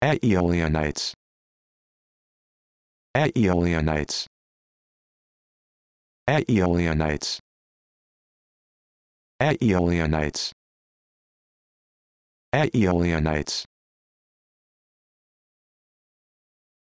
Aeolianites Aeolianites Aeolianites Aeolianites Aeolianites